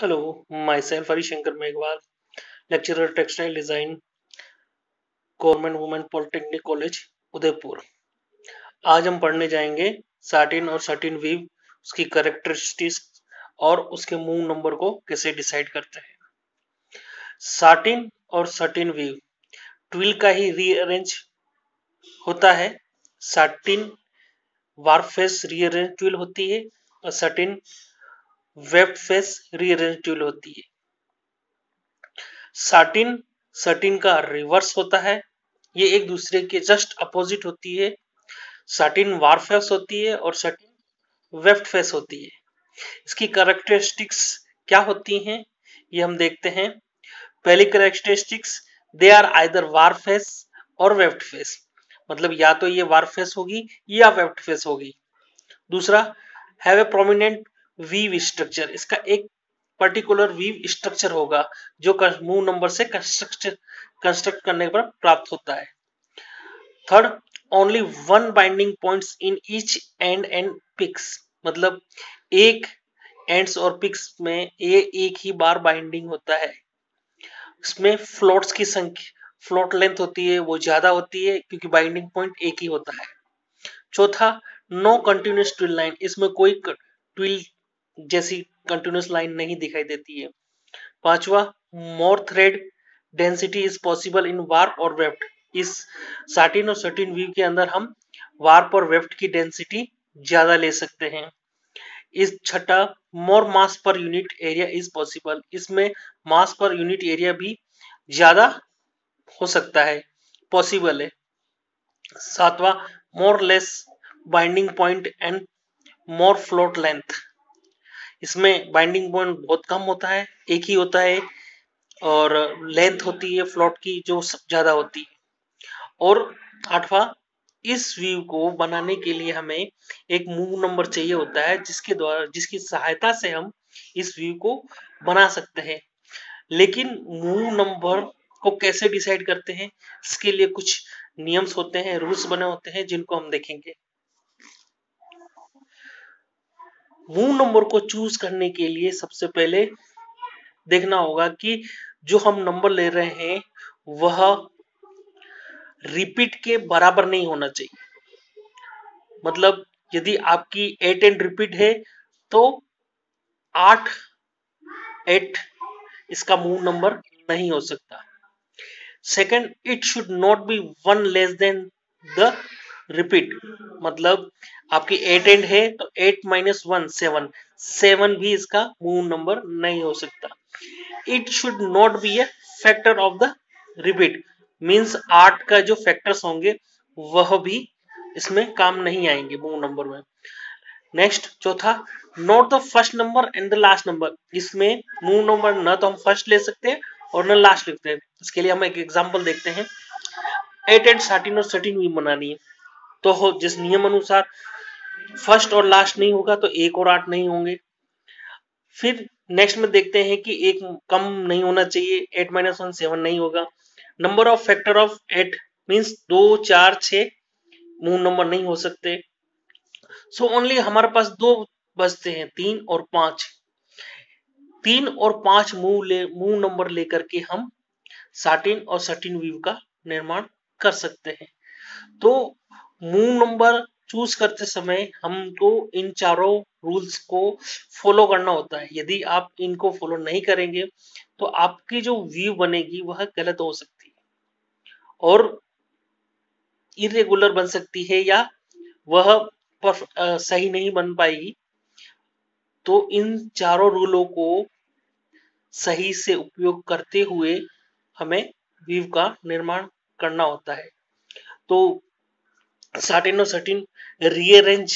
Hello, myself Harishankar Megwal, lecturer textile design, government women polytechnic college Udaipur आज हम पढ़ने जाएँगे साटिन और साटिन वीव उसकी करेक्टरिस्टिक्स और उसके मूव नंबर को कैसे डिसाइड करते हैं। साटिन और साटिन वीव ट्विल का ही रीअरेंज होता है। साटिन वारफेस रीअरेंज ट्विल होती है और satin weave face rearrange tulle होती है। साटिन, सटिन का रिवर्स होता है। ये एक दूसरे के जस्ट अपोजिट होती है। साटिन वारफेस होती है और सटिन वेफ्ट फेस होती है। इसकी करेक्टरिस्टिक्स क्या होती हैं, ये हम देखते हैं। पहली characteristics they are either warp face और वेफ्ट फेस। मतलब या तो ये वारफेस होगी या वेफ्ट फेस होगी। दूसरा have a prominent weave structure इसका एक पर्टिकुलर वीव स्ट्रक्चर होगा, जो मूव नंबर से कंस्ट्रक्ट कंस्ट्रक्ट करने पर प्राप्त होता है। Third only one binding points in each end end picks मतलब एक एंड्स और पिक्स में ये एक ही बार बाइंडिंग होता है। इसमें फ्लोट्स की संख्या फ्लोट लेंथ होती है, वो ज़्यादा होती है, क्योंकि बाइंडिंग पॉइंट एक ही होता है। चौथा नो कंटिन्यूस ट्विल लाइन इसमें कोई ट्विल जैसी कंटिन्यूस लाइन नहीं दिखाई देती है। पांचवा more thread density is possible in warp और वेफ्ट इस साटिन और सटिन व्यू के अंदर हम वार्प और वेफ्ट की डेंसिटी ज़्यादा ले सकते हैं। इस छठा मोर मास per unit area is possible इसमें मास पर यूनिट एरिया भी ज़्यादा हो सकता है। पॉसिबल है। सातवा more less binding point and more float length इसमें बाइंडिंग पॉइंट बहुत कम होता है, एक ही होता है और लेंथ होती है फ्लॉट की जो ज़्यादा होती है। और आठवां, इस व्यू को बनाने के लिए हमें एक मूव नंबर चाहिए होता है, जिसके द्वारा, जिसकी सहायता से हम इस व्यू को बना सकते हैं। लेकिन मूव नंबर को कैसे डिसाइड करते हैं, इसके लिए कुछ नियम्स होते हैं रूल्स बने होते हैं, जिनको हम देखेंगे। मूव नंबर को चूज़ करने के लिए सबसे पहले देखना होगा कि जो हम नंबर ले रहे हैं, वह रिपीट के बराबर नहीं होना चाहिए। मतलब यदि आपकी एट एंड रिपीट है तो आठ एट इसका मूव नंबर नहीं हो सकता। Second it should not be one less than the repeat मतलब आपकी एट एंड है तो eight minus one seven seven भी इसका मूव नंबर नहीं हो सकता। It should not be a factor of the repeat means आठ का जो फैक्टर्स होंगे, वह भी इसमें काम नहीं आएँगे मूव नंबर में। नेक्स्ट चौथा note the first number and the last number इसमें मूव नंबर न तो हम फ़र्स्ट ले सकते हैं और न लास्ट लिखते हैं। इसके लिए हम एक एग्जांपल देखते हैं। एट एंड थर्टीन और थर्टीन भी बनानी है। तो जिस नियम अनुसार फ़र्स्ट और लास्ट नहीं होगा तो एक और आठ नहीं होंगे। फिर नेक्स्ट में देखते हैं कि एक कम नहीं होना चाहिए एट माइनस वन सेवन नहीं होगा। Number of factor of eight means दो, चार छ मूव नंबर नहीं हो सकते। सो so ओनली हमारे पास दो बचते हैं, तीन और पाँच। तीन और पाँच मूव ले मूव नंबर लेकर के हम साटिन और सटिन वीव का निर्माण कर सकते हैं। तो मूव नंबर चूज़ करते समय हमको इन चारों रूल्स को फॉलो करना होता है। यदि आप इनको फॉलो नहीं करेंगे तो आपकी जो व्यू बनेगी वह गलत हो सकती है और इरेगुलर बन सकती है या वह आ, सही नहीं बन पाएगी। तो इन चारों रूलों को सही से उपयोग करते हुए हमें व्यू का निर्माण करना होता है। तो साटिन और सटिन रीअरेंज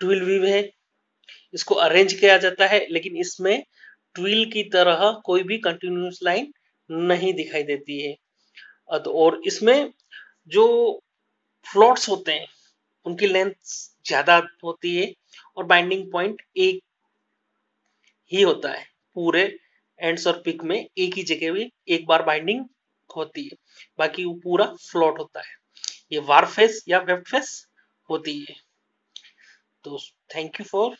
ट्विल वीव है, इसको अरेंज किया जाता है, लेकिन इसमें ट्विल की तरह कोई भी कंटिन्यूस लाइन नहीं दिखाई देती है। तो और इसमें जो फ्लॉट्स होते हैं, उनकी लेंथ ज़्यादा होती है और बाइंडिंग पॉइंट एक ही होता है, पूरे एंड्स और पिक में एक ही जगह भी एक बार बाइंडिंग होती है, बाकी वो पूरा फ्लॉट होता है। ये वार फेस या वेब फेस होती है। तो थैंक यू फॉर